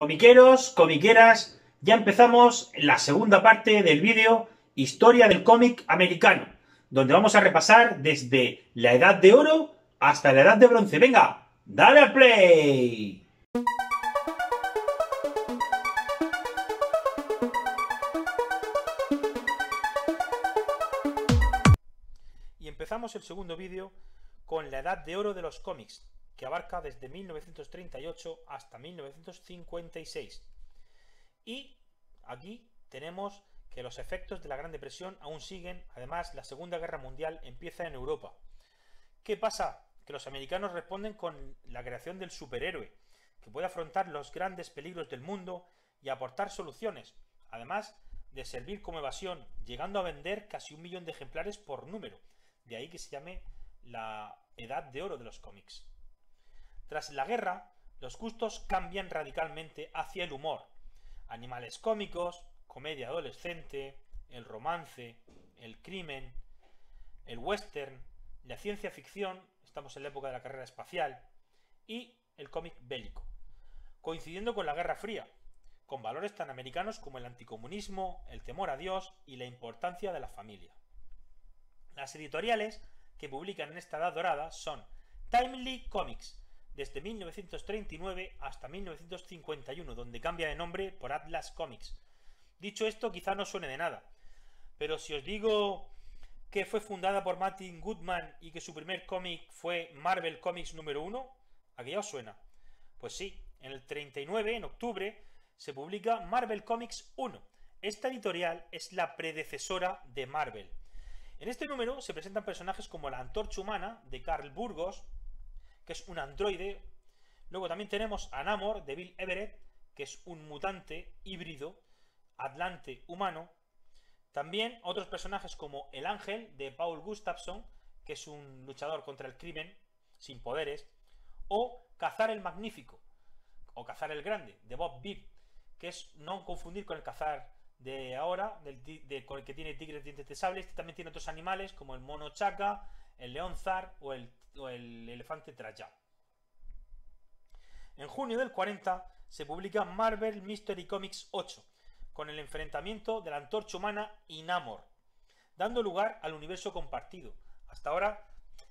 Comiqueros, comiqueras, ya empezamos la segunda parte del vídeo Historia del cómic americano, donde vamos a repasar desde la Edad de Oro hasta la Edad de Bronce. Venga, dale al play. Y empezamos el segundo vídeo con la Edad de Oro de los cómics, que abarca desde 1938 hasta 1956. Y aquí tenemos que los efectos de la Gran Depresión aún siguen, además la Segunda Guerra Mundial empieza en Europa. ¿Qué pasa? Que los americanos responden con la creación del superhéroe, que puede afrontar los grandes peligros del mundo y aportar soluciones, además de servir como evasión, llegando a vender casi un millón de ejemplares por número. De ahí que se llame la edad de oro de los cómics. Tras la guerra, los gustos cambian radicalmente hacia el humor. Animales cómicos, comedia adolescente, el romance, el crimen, el western, la ciencia ficción, estamos en la época de la carrera espacial, y el cómic bélico, coincidiendo con la Guerra Fría, con valores tan americanos como el anticomunismo, el temor a Dios y la importancia de la familia. Las editoriales que publican en esta edad dorada son Timely Comics, desde 1939 hasta 1951, donde cambia de nombre por Atlas Comics. Dicho esto, quizá no suene de nada, pero si os digo que fue fundada por Martin Goodman y que su primer cómic fue Marvel Comics número 1, ¿a ya os suena? Pues sí, en el 39, en octubre, se publica Marvel Comics 1. Esta editorial es la predecesora de Marvel. En este número se presentan personajes como la Antorcha Humana de Carl Burgos, que es un androide. Luego también tenemos a Namor de Bill Everett, que es un mutante híbrido, atlante humano. También otros personajes como el Ángel de Paul Gustafsson, que es un luchador contra el crimen, sin poderes. O Cazar el Magnífico, o Cazar el Grande, de Bob Beep, que es no confundir con el Cazar de ahora, del, con el que tiene tigres dientes de sable. Este también tiene otros animales como el mono chaca, el león zar o el o el elefante Trajan. En junio del 40 se publica Marvel Mystery Comics 8, con el enfrentamiento de la antorcha humana y Namor, dando lugar al universo compartido. Hasta ahora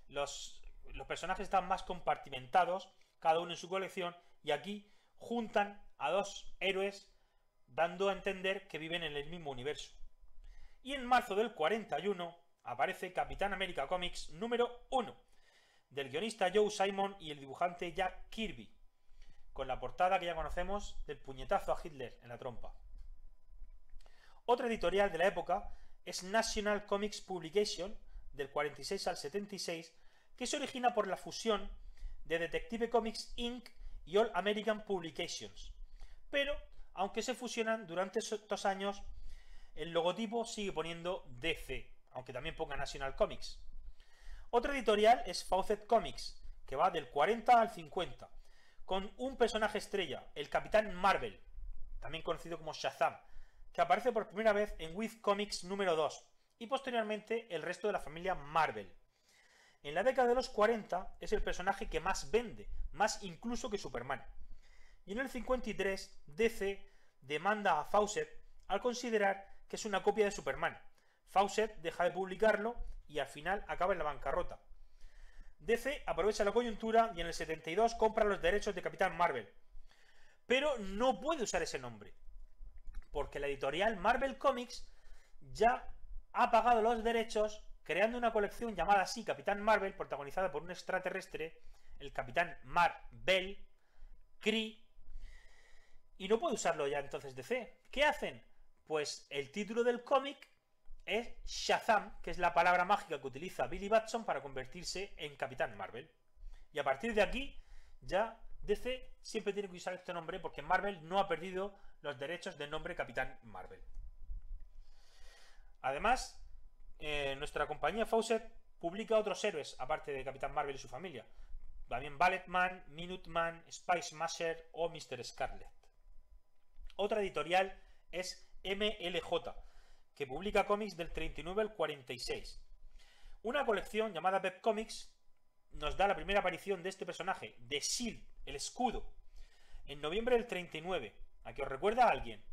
los, los personajes están más compartimentados, cada uno en su colección, y aquí juntan a dos héroes dando a entender que viven en el mismo universo. Y en marzo del 41 aparece Capitán América Comics número 1, del guionista Joe Simon y el dibujante Jack Kirby, con la portada que ya conocemos del puñetazo a Hitler en la trompa. Otra editorial de la época es National Comics Publication, del 46 al 76, que se origina por la fusión de Detective Comics Inc. y All American Publications. Pero, aunque se fusionan durante estos años, el logotipo sigue poniendo DC, aunque también ponga National Comics. Otra editorial es Fawcett Comics, que va del 40 al 50, con un personaje estrella, el Capitán Marvel, también conocido como Shazam, que aparece por primera vez en With Comics número 2, y posteriormente el resto de la familia Marvel. En la década de los 40 es el personaje que más vende, más incluso que Superman. Y en el 53 DC demanda a Fawcett al considerar que es una copia de Superman. Fawcett deja de publicarlo y al final acaba en la bancarrota. DC aprovecha la coyuntura y en el 72 compra los derechos de Capitán Marvel. Pero no puede usar ese nombre. Porque la editorial Marvel Comics ya ha pagado los derechos creando una colección llamada así Capitán Marvel, protagonizada por un extraterrestre, el Capitán Marvel, Kree, y no puede usarlo ya entonces DC. ¿Qué hacen? Pues el título del cómic es Shazam, que es la palabra mágica que utiliza Billy Batson para convertirse en Capitán Marvel. Y a partir de aquí, ya DC siempre tiene que usar este nombre porque Marvel no ha perdido los derechos del nombre Capitán Marvel. Además, eh, nuestra compañía Fawcett publica otros héroes, aparte de Capitán Marvel y su familia. También Balletman, Minuteman, Spice Masher o Mr. Scarlet. Otra editorial es MLJ, que publica cómics del 39 al 46. Una colección llamada Pep Comics nos da la primera aparición de este personaje, de Shield, el escudo. en noviembre del 39. ¿A qué os recuerda a alguien?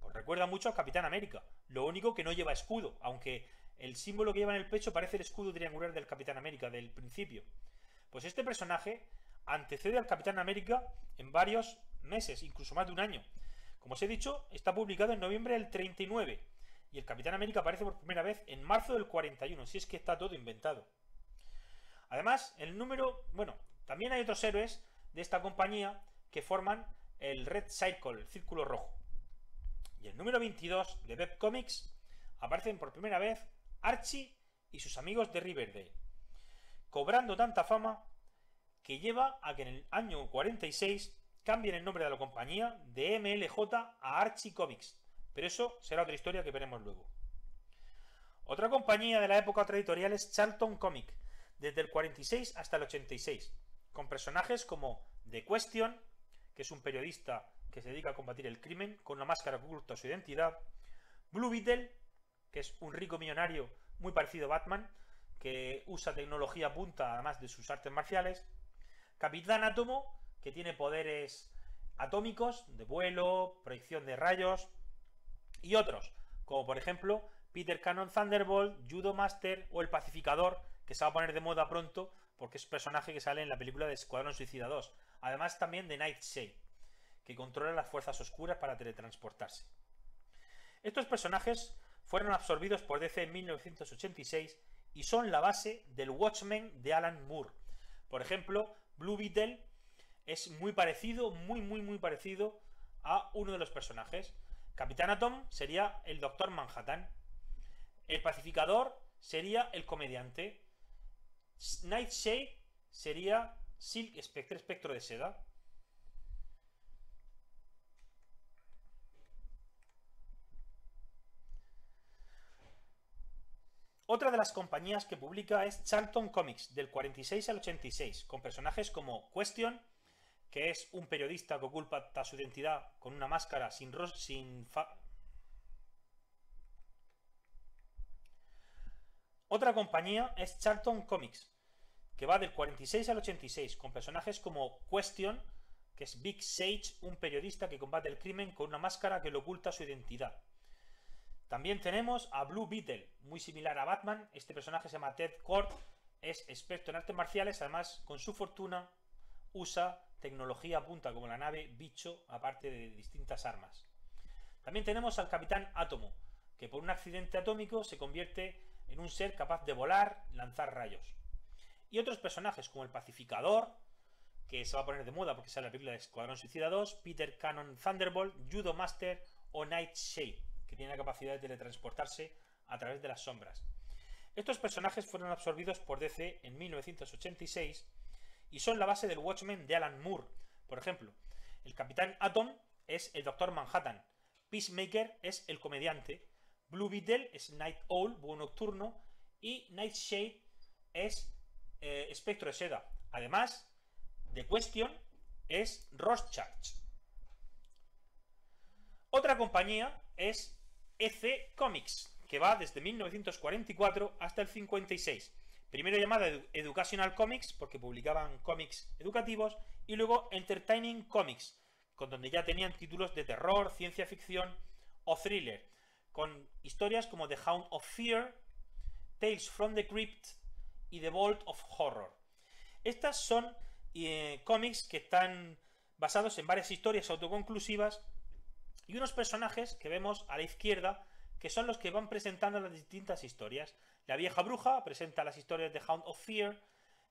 Pues recuerda mucho a Capitán América. Lo único que no lleva escudo, aunque el símbolo que lleva en el pecho parece el escudo triangular del Capitán América del principio. Pues este personaje antecede al Capitán América en varios meses, incluso más de un año. Como os he dicho, está publicado en noviembre del 39 y el Capitán América aparece por primera vez en marzo del 41, si es que está todo inventado. Además, el número, bueno, también hay otros héroes de esta compañía que forman el Red Circle, el círculo rojo. Y el número 22 de Web Comics aparecen por primera vez Archie y sus amigos de Riverdale, cobrando tanta fama que lleva a que en el año 46 cambien el nombre de la compañía de MLJ a Archie Comics, pero eso será otra historia que veremos luego. Otra compañía de la época traditorial es Charlton Comic, desde el 46 hasta el 86, con personajes como The Question, que es un periodista que se dedica a combatir el crimen con una máscara oculta su identidad, Blue Beetle, que es un rico millonario muy parecido a Batman, que usa tecnología punta además de sus artes marciales, Capitán Átomo, que tiene poderes atómicos de vuelo, proyección de rayos y otros, como por ejemplo Peter Cannon Thunderbolt, Judo Master o el Pacificador, que se va a poner de moda pronto porque es un personaje que sale en la película de Escuadrón Suicida 2. Además también de Nightshade, que controla las fuerzas oscuras para teletransportarse. Estos personajes fueron absorbidos por DC en 1986 y son la base del Watchmen de Alan Moore. Por ejemplo, Blue Beetle es muy parecido, muy, muy, muy parecido a uno de los personajes. Capitán Atom sería el Doctor Manhattan. El pacificador sería el comediante. Nightshade sería Silk Spectre, espectro de seda. Otra de las compañías que publica es Charlton Comics, del 46 al 86, con personajes como Question, que es un periodista que oculta su identidad con una máscara sin, sin Otra compañía es Charlton Comics, que va del 46 al 86, con personajes como Question, que es Big Sage, un periodista que combate el crimen con una máscara que le oculta su identidad. También tenemos a Blue Beetle, muy similar a Batman. Este personaje se llama Ted Kord, es experto en artes marciales, además con su fortuna usa tecnología punta como la nave Bicho, aparte de distintas armas. También tenemos al Capitán Átomo, que por un accidente atómico se convierte en un ser capaz de volar, lanzar rayos. Y otros personajes como el Pacificador, que se va a poner de moda porque sale la película de Escuadrón Suicida 2, Peter Cannon Thunderbolt, Judo Master o Nightshade, que tiene la capacidad de teletransportarse a través de las sombras. Estos personajes fueron absorbidos por DC en 1986 y son la base del Watchmen de Alan Moore. Por ejemplo, el Capitán Atom es el Doctor Manhattan, Peacemaker es el comediante, Blue Beetle es Night Owl, búho nocturno, y Nightshade es eh, espectro de seda. Además, The Question es Rorschach. Otra compañía es EC Comics, que va desde 1944 hasta el 56. Primero llamada Educational Comics, porque publicaban cómics educativos, y luego Entertaining Comics, con donde ya tenían títulos de terror, ciencia ficción o thriller con historias como The Hound of Fear, Tales from the Crypt y The Vault of Horror. Estas son eh, cómics que están basados en varias historias autoconclusivas y unos personajes que vemos a la izquierda que son los que van presentando las distintas historias. La vieja bruja presenta las historias de Hound of Fear,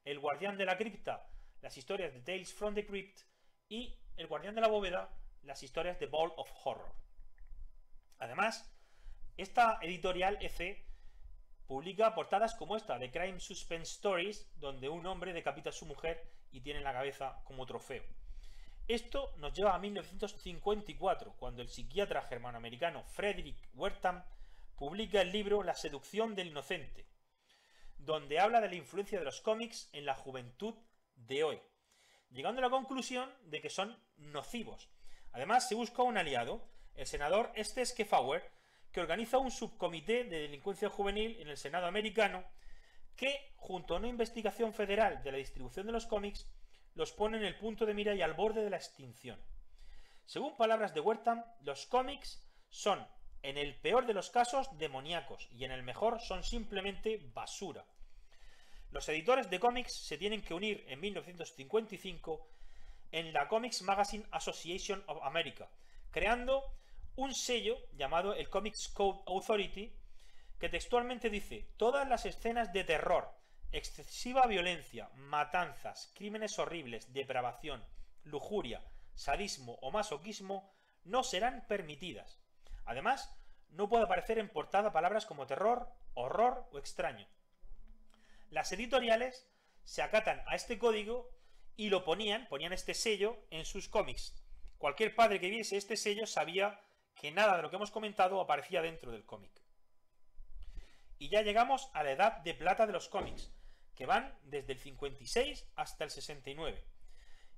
el guardián de la cripta, las historias de Tales from the Crypt y el guardián de la bóveda, las historias de Vault of Horror. Además, esta editorial EC publica portadas como esta de Crime Suspense Stories, donde un hombre decapita a su mujer y tiene la cabeza como trofeo. Esto nos lleva a 1954, cuando el psiquiatra germanoamericano Frederick Wertham publica el libro La seducción del inocente, donde habla de la influencia de los cómics en la juventud de hoy, llegando a la conclusión de que son nocivos. Además, se busca un aliado, el senador Estes Kefauer, que organiza un subcomité de delincuencia juvenil en el Senado americano que, junto a una investigación federal de la distribución de los cómics, los pone en el punto de mira y al borde de la extinción. Según palabras de Wertham, los cómics son, en el peor de los casos, demoníacos y en el mejor son simplemente basura. Los editores de cómics se tienen que unir en 1955 en la Comics Magazine Association of America, creando un sello llamado el Comics Code Authority, que textualmente dice, todas las escenas de terror, excesiva violencia, matanzas, crímenes horribles, depravación, lujuria, sadismo o masoquismo no serán permitidas. Además, no puede aparecer en portada palabras como terror, horror o extraño. Las editoriales se acatan a este código y lo ponían, ponían este sello en sus cómics. Cualquier padre que viese este sello sabía que nada de lo que hemos comentado aparecía dentro del cómic. Y ya llegamos a la edad de plata de los cómics, que van desde el 56 hasta el 69.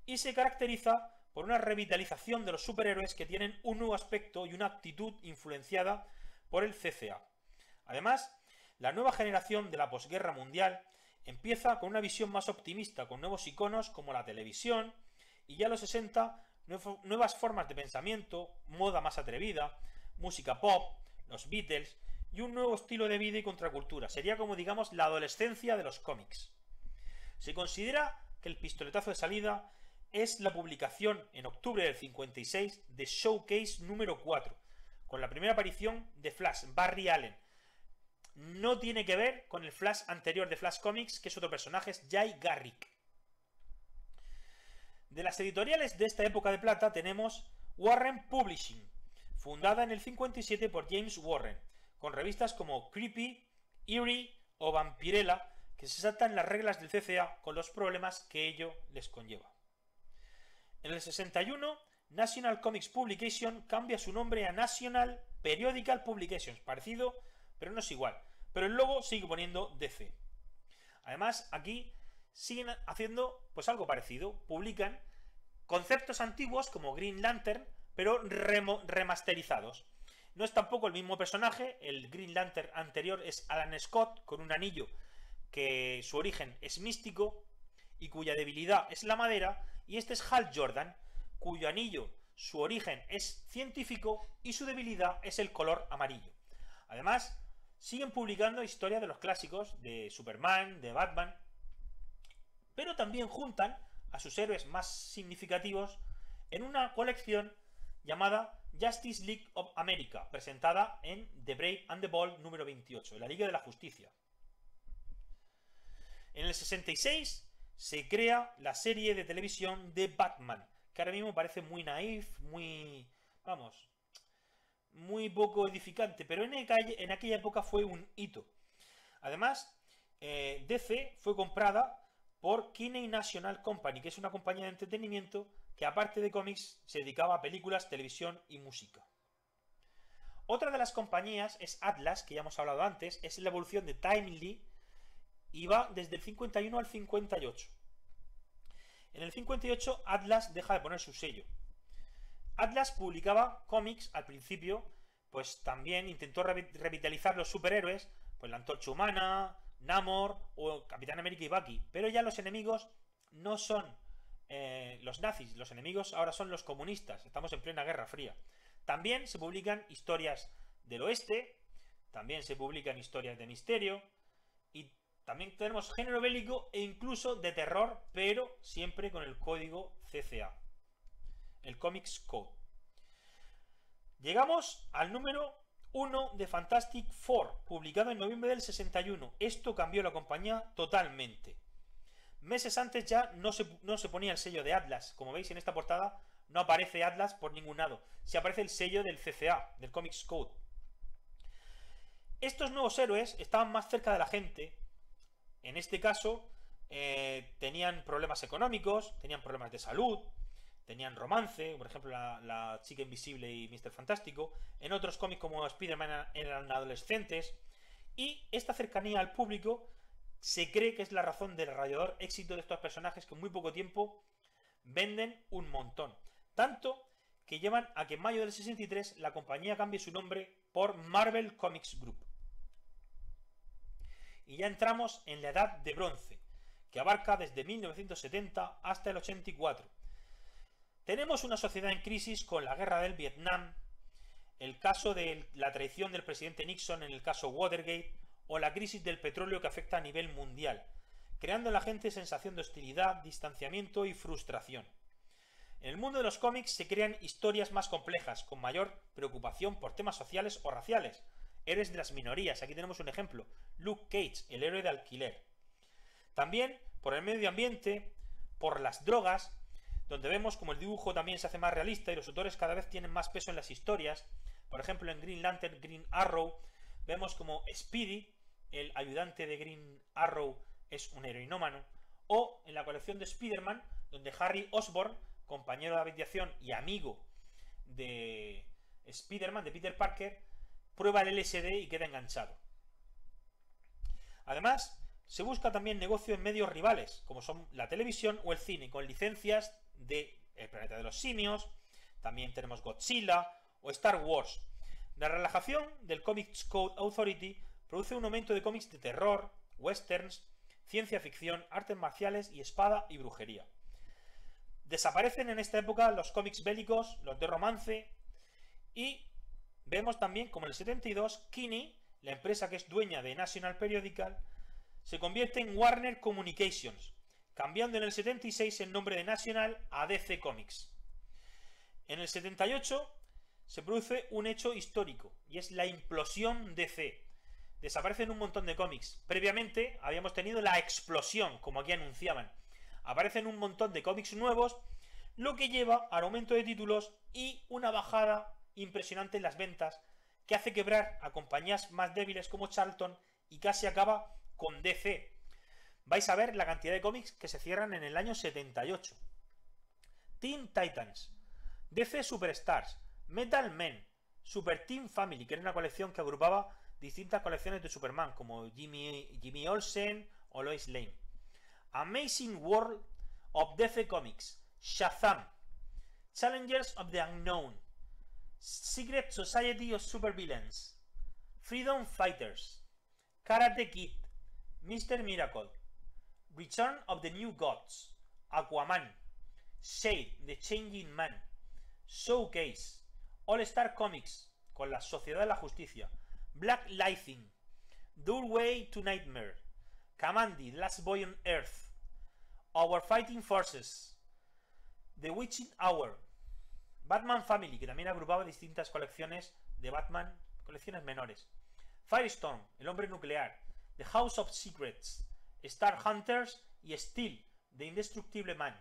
Y se caracteriza por una revitalización de los superhéroes que tienen un nuevo aspecto y una actitud influenciada por el CCA. Además, la nueva generación de la posguerra mundial empieza con una visión más optimista, con nuevos iconos como la televisión, y ya a los 60 nuevas formas de pensamiento, moda más atrevida, música pop, los Beatles y un nuevo estilo de vida y contracultura. Sería como digamos la adolescencia de los cómics. Se considera que el pistoletazo de salida es la publicación en octubre del 56 de Showcase número 4, con la primera aparición de Flash, Barry Allen. No tiene que ver con el Flash anterior de Flash Comics, que es otro personaje, es Jay Garrick. De las editoriales de esta época de plata tenemos Warren Publishing, fundada en el 57 por James Warren, con revistas como Creepy, Eerie o Vampirella, que se saltan las reglas del CCA con los problemas que ello les conlleva. En el 61, National Comics Publication cambia su nombre a National Periodical Publications, parecido, pero no es igual. Pero el logo sigue poniendo DC. Además, aquí siguen haciendo pues algo parecido. Publican conceptos antiguos como Green Lantern, pero remasterizados. No es tampoco el mismo personaje, el Green Lantern anterior es Alan Scott con un anillo que su origen es místico y cuya debilidad es la madera, y este es Hal Jordan, cuyo anillo, su origen es científico y su debilidad es el color amarillo. Además, siguen publicando historias de los clásicos, de Superman, de Batman, pero también juntan a sus héroes más significativos en una colección llamada Justice League of America, presentada en The Brave and the Bold número 28, la Liga de la Justicia. En el 66 se crea la serie de televisión de Batman, que ahora mismo parece muy naif, muy... vamos, muy poco edificante, pero en, en aquella época fue un hito. Además, eh, DC fue comprada por Kinney National Company, que es una compañía de entretenimiento que aparte de cómics se dedicaba a películas, televisión y música. Otra de las compañías es Atlas, que ya hemos hablado antes, es la evolución de Timely y va desde el 51 al 58. En el 58 Atlas deja de poner su sello. Atlas publicaba cómics al principio, pues también intentó revitalizar los superhéroes, pues la Antorcha Humana, Namor o Capitán América y Bucky. Pero ya los enemigos no son eh, los nazis, los enemigos ahora son los comunistas. Estamos en plena Guerra Fría. También se publican historias del oeste, también se publican historias de misterio también tenemos género bélico e incluso de terror, pero siempre con el código CCA, el Comics Code. Llegamos al número 1 de Fantastic Four, publicado en noviembre del 61. Esto cambió la compañía totalmente. Meses antes ya no se, no se ponía el sello de Atlas. Como veis en esta portada no aparece Atlas por ningún lado. Se aparece el sello del CCA, del Comics Code. Estos nuevos héroes estaban más cerca de la gente. En este caso, eh, tenían problemas económicos, tenían problemas de salud, tenían romance, por ejemplo la, chica invisible y Mr. Fantástico, en otros cómics como Spider-Man eran adolescentes, y esta cercanía al público se cree que es la razón del radiador éxito de estos personajes que en muy poco tiempo venden un montón. Tanto que llevan a que en mayo del 63 la compañía cambie su nombre por Marvel Comics Group. Y ya entramos en la edad de bronce, que abarca desde 1970 hasta el 84 Tenemos una sociedad en crisis con la guerra del Vietnam, el caso de la traición del presidente Nixon en el caso Watergate o la crisis del petróleo que afecta a nivel mundial, creando en la gente sensación de hostilidad, distanciamiento y frustración. En el mundo de los cómics se crean historias más complejas, con mayor preocupación por temas sociales o raciales. Héroes de las minorías, aquí tenemos un ejemplo, Luke Cage, el héroe de alquiler. También por el medio ambiente, por las drogas, donde vemos como el dibujo también se hace más realista y los autores cada vez tienen más peso en las historias. Por ejemplo, en Green Lantern, Green Arrow, vemos como Speedy, el ayudante de Green Arrow, es un heroinómano. O en la colección de Spider-Man, donde Harry Osborn compañero de aviación y amigo de Spider-Man, de Peter Parker, prueba el LSD y queda enganchado. Además, se busca también negocio en medios rivales, como son la televisión o el cine, con licencias de El planeta de los simios, también tenemos Godzilla o Star Wars. La relajación del Comics Code Authority produce un aumento de cómics de terror, westerns, ciencia ficción, artes marciales y espada y brujería. Desaparecen en esta época los cómics bélicos, los de romance y vemos también como en el 72 Kinney, la empresa que es dueña de National Periodical, se convierte en Warner Communications, cambiando en el 76 el nombre de National a DC Comics. En el 78 se produce un hecho histórico y es la implosión DC. Desaparecen un montón de cómics. Previamente habíamos tenido la explosión, como aquí anunciaban aparecen un montón de cómics nuevos, lo que lleva al aumento de títulos y una bajada impresionante en las ventas que hace quebrar a compañías más débiles como Charlton y casi acaba con DC. Vais a ver la cantidad de cómics que se cierran en el año 78. Teen Titans, DC Superstars, Metal Men, Super Team Family, que era una colección que agrupaba distintas colecciones de Superman, como Jimmy, Jimmy Olsen o Lois Lane. Amazing World of DC Comics, Shazam, Challengers of the Unknown, Secret Society of Supervillains, Freedom Fighters, Karate Kid, Mr. Miracle, Return of the New Gods, Aquaman, Shade, The Changing Man, Showcase, All Star Comics, con la Sociedad de la Justicia, Black Lightning, Doorway to Nightmare, Kamandi, Last Boy on Earth, Our Fighting Forces, The Witching Hour, Batman Family, que también agrupaba distintas colecciones de Batman, colecciones menores, Firestorm, El Hombre Nuclear, The House of Secrets, Star Hunters y Steel, The Indestructible Man.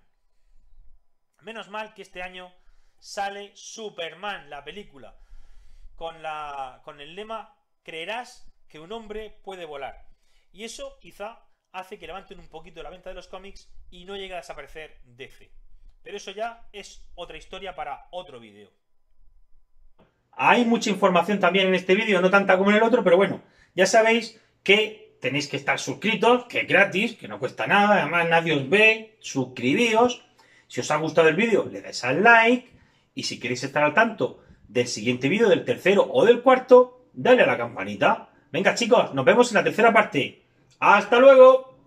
Menos mal que este año sale Superman, la película, con, la, con el lema Creerás que un hombre puede volar. Y eso quizá hace que levanten un poquito la venta de los cómics y no llegue a desaparecer DC. Pero eso ya es otra historia para otro vídeo. Hay mucha información también en este vídeo, no tanta como en el otro, pero bueno, ya sabéis que tenéis que estar suscritos, que es gratis, que no cuesta nada, además nadie os ve, suscribíos. Si os ha gustado el vídeo, le dais al like. Y si queréis estar al tanto del siguiente vídeo, del tercero o del cuarto, dale a la campanita. Venga chicos, nos vemos en la tercera parte. ¡Hasta luego!